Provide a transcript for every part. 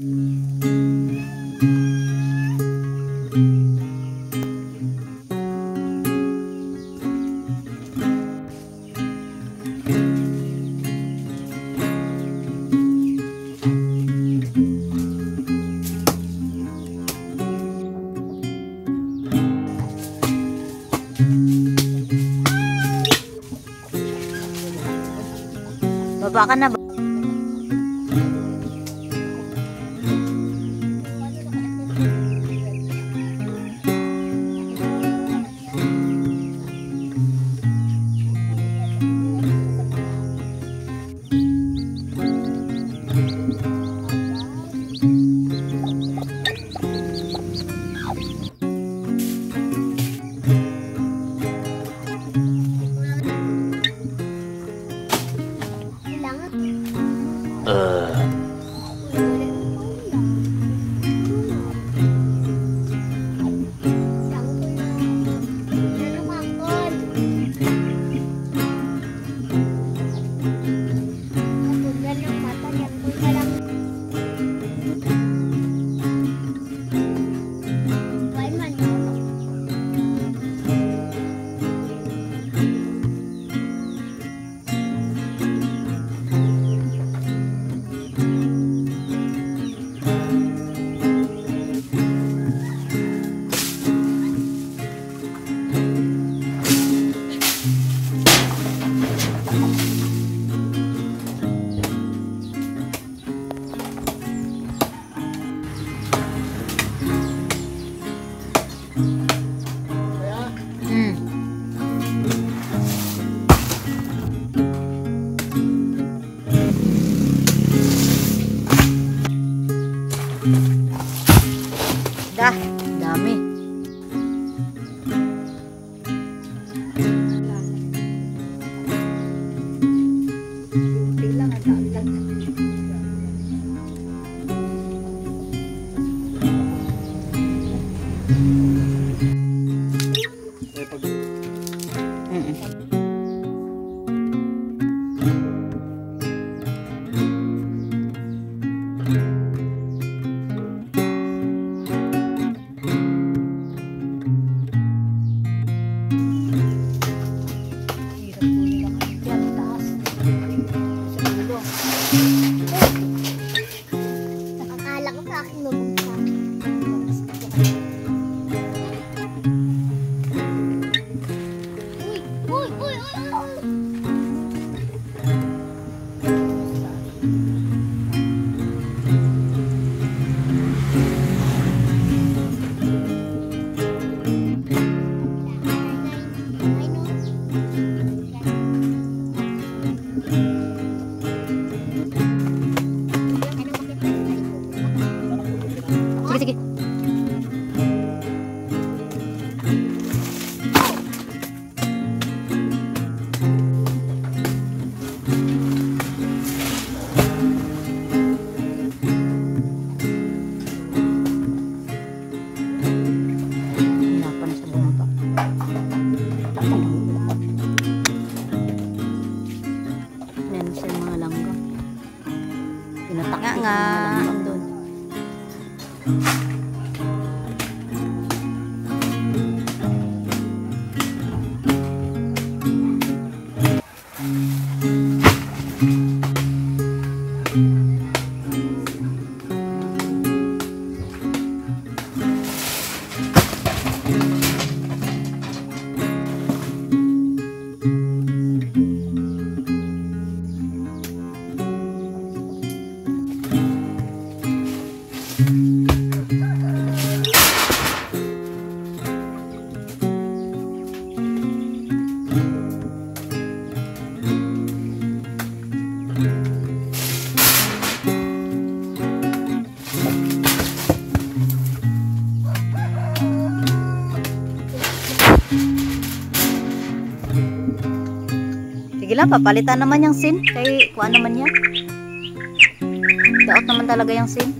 Música Sige lang, papalitan naman yung sin. Kay, kuha naman yan. Daot naman talaga yung sin.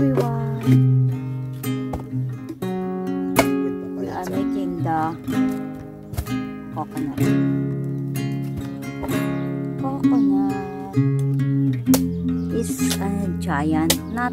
Everyone. We are making the coconut. Coconut is a giant nut.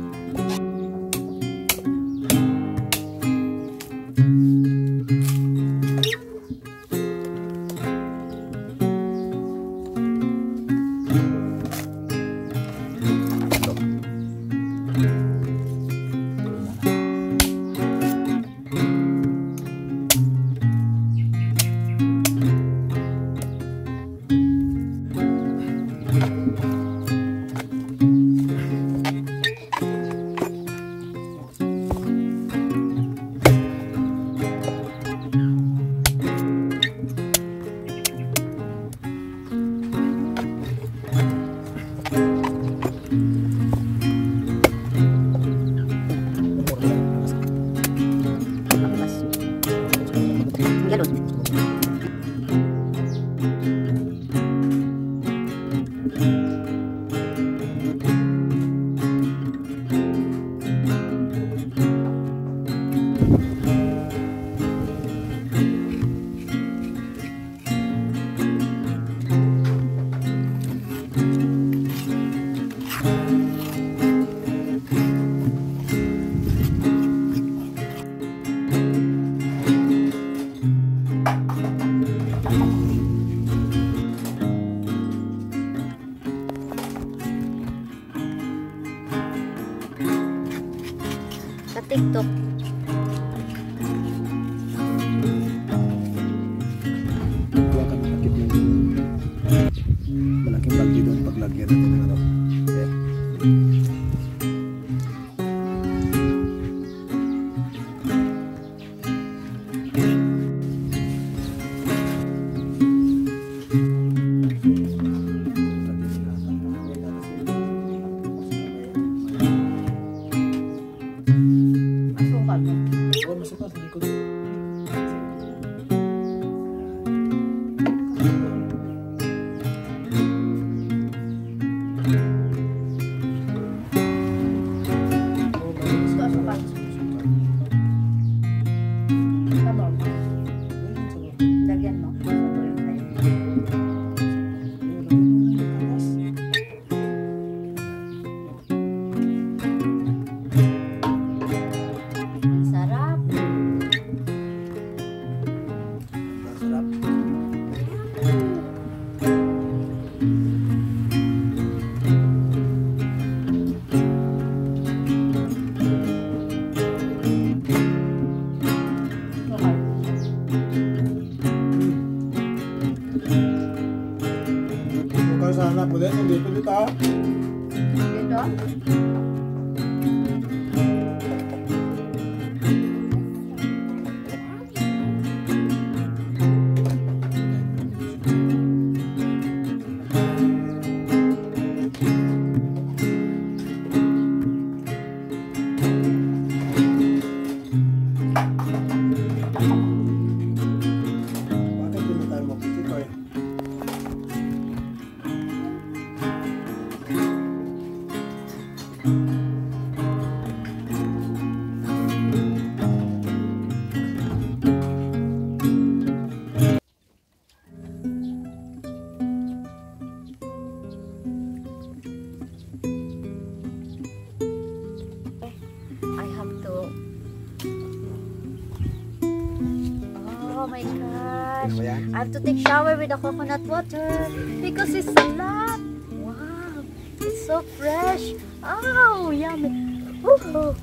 My gosh. Ano ba yan? I have to take shower with the coconut water because it's a lot. Wow. It's so fresh. Oh, yummy. Ooh.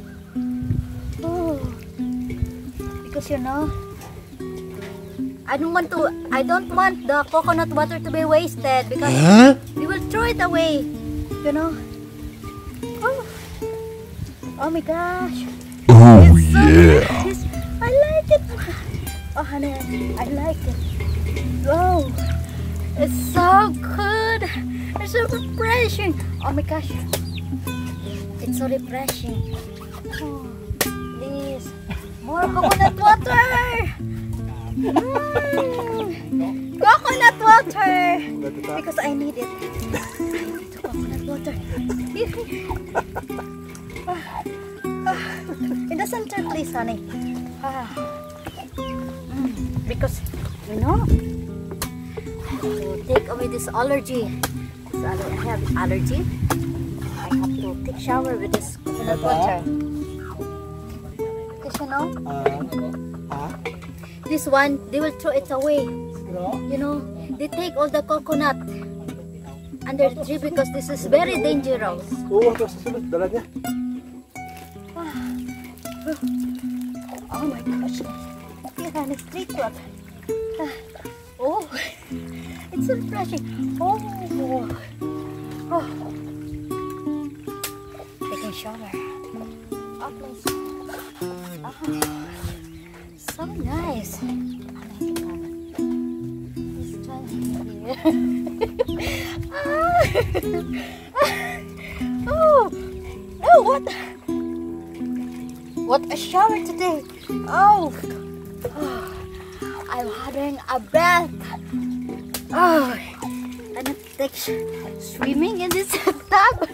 Oh. Because you know, I don't want to I don't want the coconut water to be wasted because we will throw it away. You know? Oh. Oh my gosh. Oh so yeah. Oh honey, I like it. Wow. It's so good. It's so refreshing. Oh my gosh. It's so refreshing. Oh, please. More coconut water. Mm. Coconut water. Because I need it. I need the coconut water. In the center, please, honey. Ah. Because, you know, to take away this allergy. This aller- I have allergy. I have to take shower with this coconut water. Because you know, Ah, this one, they will throw it away. You know, they take all the coconut under the tree because this is very dangerous. Oo, ito sa sunod. Dala niya. Oh my gosh. Here a street water. Ah, Oh, it's so refreshing. Oh, oh. Taking shower. Oh, please. Oh, so nice. Oh, oh, what? What a shower today! Oh, I'm having a bath. Oh, and it takes swimming in this tub.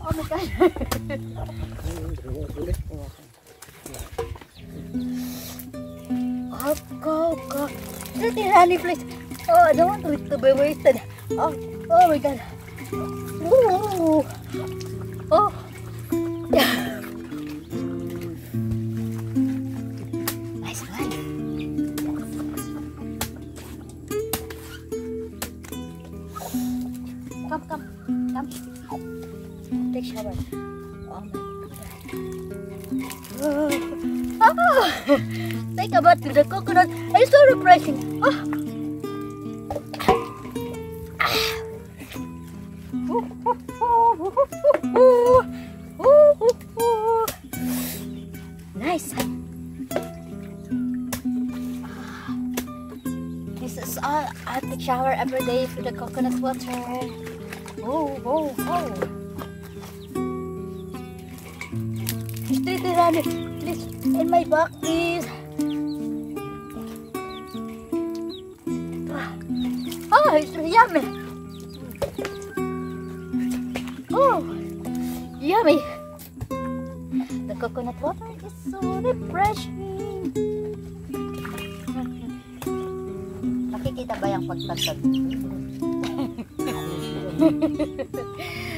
Oh my god! oh, go, go! Let it honey, please. Oh, I don't want it to be wasted. Oh, oh my god! Ooh. Oh. Nice Oh ah. my ah. god. Oh. The coconut. It's so refreshing. Oh. Ah. Nice. This is uh, all I take shower every day for the coconut water. Oh, oh, oh. There, honey. Please, in my back, please. Oh, it's yummy. Oh, yummy. The coconut water is so refreshing. Nakikita ba yung pagtagtag?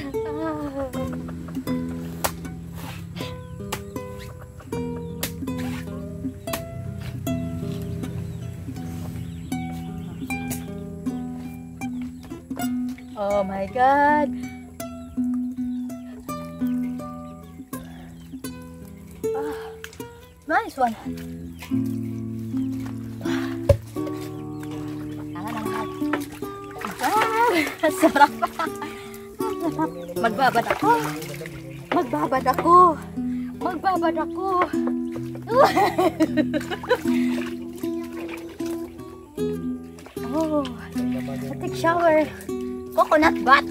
Oh my god. Ah, nice one. Ah, sarap. Magbabad ako. Magbabad ako. Magbabad ako. oh, take shower coconut bat.